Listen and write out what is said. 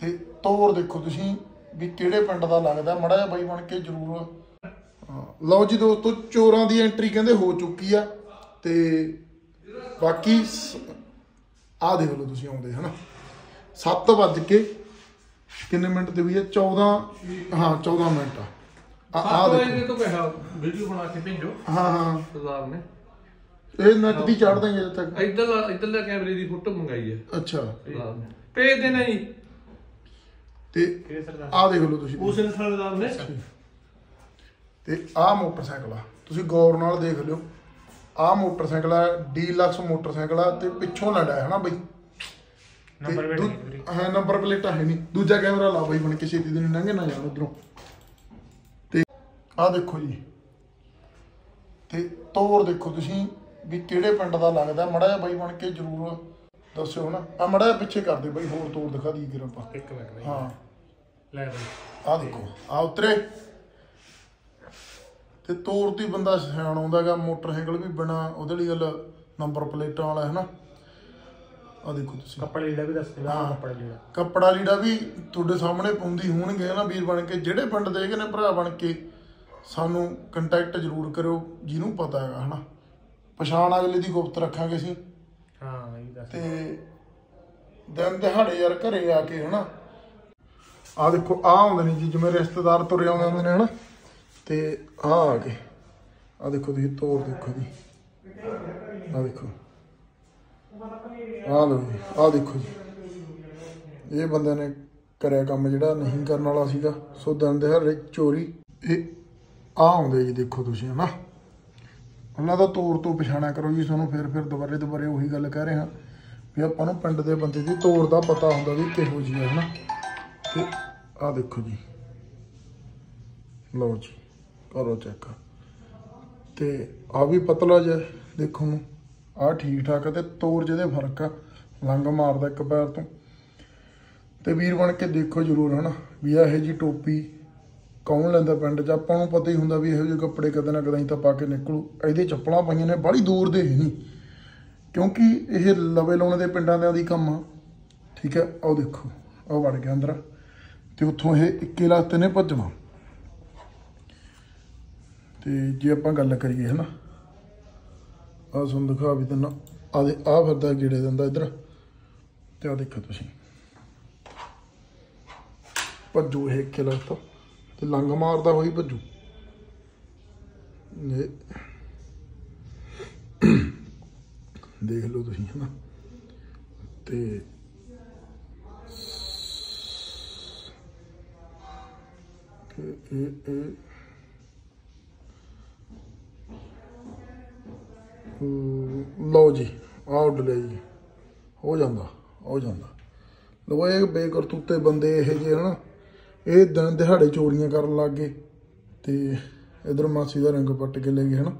ਤੇ ਤੋਰ ਦੇਖੋ ਤੁਸੀਂ ਵੀ ਕਿਹੜੇ ਪਿੰਡ ਦਾ ਲੱਗਦਾ ਮੜਾ ਜਿਹਾ ਬਾਈ ਬਣ ਕੇ ਜਰੂਰ ਲਓ ਜੀ ਦੋਸਤੋ ਚੋਰਾਂ ਦੀ ਐਂਟਰੀ ਕਹਿੰਦੇ ਹੋ ਚੁੱਕੀ ਆ ਤੇ ਬਾਕੀ ਆ ਦੇਖ ਲਓ ਤੁਸੀਂ ਆਉਂਦੇ ਹਨਾ? 7 ਵੱਜ ਕੇ ਕਿੰਨੇ ਮਿੰਟ ਤੇ ਵੀ ਹੈ 14 ਹਾਂ 14 ਮਿੰਟ ਆ। ਆ ਦੇਖੋ। ਤੋਂ ਕਿਹਾ ਵੀਡੀਓ ਬਣਾ ਕੇ ਭੇਜੋ। ਹਾਂ ਹਾਂ। ਸਰਦਾਰ ਨੇ। ਇਹ ਨੈਟ ਦੀ ਚੜ ਦਾਂਗੇ ਜਦ ਤੱਕ। ਇੱਧਰ ਇੱਧਰਲੇ ਕੈਮਰੇ ਦੀ ਫੋਟੋ ਮੰਗਾਈ ਹੈ ਅੱਛਾ। ਭੇਜ ਦੇਣਾ ਜੀ। ਤੇ ਆ ਦੇਖ ਲਓ ਤੁਸੀਂ। ਉਸ ਸਰਦਾਰ ਨੇ ਤੇ ਆਹ ਮੋਟਰਸਾਈਕਲ ਆ। ਤੁਸੀਂ ਗੌਰ ਨਾਲ ਦੇਖ ਲਿਓ। ਆਹ ਮੋਟਰਸਾਈਕਲ ਆ ਡੀਲਕਸ ਮੋਟਰਸਾਈਕਲ ਆ ਤੇ ਪਿੱਛੋਂ ਲੜਾ ਹੈ ਨਾ ਬਈ? ਨੰਬਰ ਪਲੇਟ ਹਾਂ ਨੰਬਰ ਪਲੇਟ ਹੈ ਨਹੀਂ। ਦੂਜਾ ਕੈਮਰਾ ਲਾ ਬਈ ਬਣ ਕੇ ਛੇਤੀ ਦਿਨ ਲੰਘੇ ਨਾ ਜਾਣ ਉਧਰੋਂ। ਤੇ ਆਹ ਦੇਖੋ ਜੀ। ਤੇ ਤੋਰ ਦੇਖੋ ਤੁਸੀਂ ਵੀ ਕਿਹੜੇ ਪਿੰਡ ਦਾ ਲੱਗਦਾ। ਮੜਾ ਜਿਹਾ ਬਾਈ ਬਣ ਕੇ ਜਰੂਰ ਦੱਸਿਓ ਨਾ ਆ ਮੜਾ ਪਿੱਛੇ ਕਰ ਦੇ ਬਾਈ ਹੋਰ ਤੋਰ ਦਿਖਾ ਦੀ ਕਿਰ ਆਪਾਂ। ਇੱਕ ਮਿੰਟ ਹਾਂ। ਲੈ ਬਈ ਆ ਦੇਖੋ ਆ ਉਤਰੇ। ਤੇ ਤੋਰ ਤੇ ਬੰਦਾ ਸਿਆਣ ਆਉਂਦਾਗਾ ਮੋਟਰਸਾਈਕਲ ਵੀ ਬਿਨਾ ਉਹਦੇ ਲਈ ਗੱਲ ਨੰਬਰ ਪਲੇਟਾਂ ਵਾਲਾ ਹੈ ਨਾ। ਆ ਦੇਖੋ ਤੁਸੀਂ। ਕੱਪੜੇ ਲੀੜਾ ਵੀ ਦੱਸ ਦੇ ਹਾਂ। ਕੱਪੜੇ ਲੀੜਾ। ਕੱਪੜਾ ਲੀੜਾ ਵੀ ਤੁਹਾਡੇ ਸਾਹਮਣੇ ਪਾਉਂਦੀ ਹੋਣਗੇ ਨਾ ਵੀਰ ਬਣ ਕੇ। ਜਿਹੜੇ ਪਿੰਡ ਦੇ ਹੈਗੇ ਨੇ ਭਰਾ ਬਣ ਕੇ ਸਾਨੂੰ ਕੰਟੈਕਟ ਜ਼ਰੂਰ ਕਰਿਓ ਜਿਹਨੂੰ ਪਤਾ ਹੈਗਾ ਹਨਾ। ਪਛਾਣ ਅਗਲੇ ਦੀ ਗੁਪਤ ਰੱਖਾਂਗੇ ਅਸੀਂ। ਹਾਂ ਇਹ ਦੱਸ ਤੇ ਦਿਨ ਦਿਹਾੜੇ ਯਾਰ ਘਰੇ ਆ ਕੇ ਹਨਾ। ਆ ਦੇਖੋ ਆ ਆਉਂਦੇ ਨੇ ਜੀ, ਜਿਵੇਂ ਰਿਸ਼ਤੇਦਾਰ ਤੁਰੇ ਆਉਂਦੇ ਹੁੰਦੇ ਨੇ, ਹਨਾ? ਤੇ ਆ ਆ ਗਏ। ਆ ਦੇਖੋ, ਤੁਸੀਂ ਤੋਰ ਦੇਖੋ ਜੀ। ਆ ਦੇਖੋ। ਆ ਲਓ ਜੀ ਆ ਦੇਖੋ ਜੀ। ਇਹ ਬੰਦੇ ਨੇ ਕਰਿਆ ਕੰਮ ਜਿਹੜਾ ਨਹੀਂ ਕਰਨ ਵਾਲਾ ਸੀਗਾ। ਸੋ ਦਿਨ ਦਿਹਾੜੇ ਚੋਰੀ, ਇਹ ਆ ਆਉਂਦੇ ਜੀ, ਦੇਖੋ ਤੁਸੀਂ, ਹਨਾ? ਉਹਨਾਂ ਦਾ ਤੌਰ ਤੋਂ ਪਛਾਣਿਆ ਕਰੋ ਜੀ ਤੁਹਾਨੂੰ ਫਿਰ ਫਿਰ ਦੁਬਾਰੇ ਦੁਬਾਰੇ ਉਹੀ ਗੱਲ ਕਹਿ ਰਹੇ ਹਾਂ। ਵੀ ਆਪਾਂ ਨੂੰ ਪਿੰਡ ਦੇ ਬੰਦੇ ਦੀ ਤੌਰ ਦਾ ਪਤਾ ਹੁੰਦਾ ਵੀ ਕਿਹੋ ਜਿਹੀ ਹੈ ਹਨਾ? ਤੇ ਆ ਦੇਖੋ ਜੀ। ਲਓ ਜੀ ਕਰੋ ਚੈੱਕ ਤੇ ਆ ਵੀ ਪਤਲਾ ਜਿਹਾ, ਦੇਖੋ ਨੂੰ ਆ ਠੀਕ ਠਾਕ ਤੇ ਤੋਰ ਜਿਹਦੇ ਫ਼ਰਕ ਆ ਲੰਗ ਮਾਰਦਾ ਇੱਕ ਪੈਰ ਤੋਂ। ਤੇ ਵੀਰ ਬਣ ਕੇ ਦੇਖੋ ਜਰੂਰ, ਹਨਾ, ਵੀ ਇਹੋ ਜੀ ਟੋਪੀ ਕੌਣ ਲੈਂਦਾ ਪਿੰਡ 'ਚ? ਆਪਾਂ ਨੂੰ ਪਤਾ ਹੀ ਹੁੰਦਾ ਵੀ ਇਹੋ ਜਿਹੇ ਕੱਪੜੇ ਕਦੇ ਨਾ ਕਦੇ ਤਾਂ ਪਾ ਕੇ ਨਿਕਲੂ। ਇਹਦੇ ਚੱਪਲਾਂ ਪਾਈਆਂ ਨੇ ਬੜੀ ਦੂਰ ਦੇ ਨਹੀਂ। ਕਿਉਂਕਿ ਇਹ ਲਵੇ ਲਾਉਣੇ ਦੇ ਪਿੰਡਾਂ ਦੇ ਦੀ ਕੰਮ ਆ। ਠੀਕ ਹੈ ਆਹ ਦੇਖੋ ਉਹ ਵੜ ਗਿਆ ਅੰਦਰ। ਤੇ ਉੱਥੋਂ ਇਹ ਇੱਕੇ ਰਸਤੇ ਨੇ ਭੱਜਣਾ। ਤੇ ਜੇ ਆਪਾਂ ਗੱਲ ਕਰੀਏ, ਹਨਾ? ਆ ਤੁਹਾਨੂੰ ਦਿਖਾ ਵੀ ਤੈਨੂੰ ਆ ਦੇ ਆ ਫਿਰਦਾ ਗੇੜੇ ਦਿੰਦਾ ਇੱਧਰ। ਤੇ ਆ ਦੇਖੋ ਤੁਸੀਂ। ਭੱਜੂ ਇਹ ਇੱਕੇ ਰਸਤਾ ਤੇ ਲੰਗ ਮਾਰਦਾ ਹੋਈ ਭੱਜੂ। ਇਹ ਦੇਖ ਲਓ ਤੁਸੀਂ, ਹਨਾ? ਤੇ ਤੇ ਇਹ ਇਹ ਹਮ, ਲਓ ਜੀ, ਆਹ ਉੱਡ ਜੀ। ਹੋ ਜਾਂਦਾ ਹੋ ਜਾਂਦਾ। ਲੋ ਇਹ ਬੇਕਰਤੂਤੇ ਬੰਦੇ ਇਹ ਜਿਹੇ ਹਨਾ, ਇਹ ਦਿਨ ਦਿਹਾੜੇ ਚੋਰੀਆਂ ਕਰਨ ਲੱਗ ਗਏ ਤੇ ਇਧਰ ਮਾਸੀ ਦਾ ਰੰਗ ਪੱਟ ਕੇ ਲੈ ਗਏ ਹਨਾ।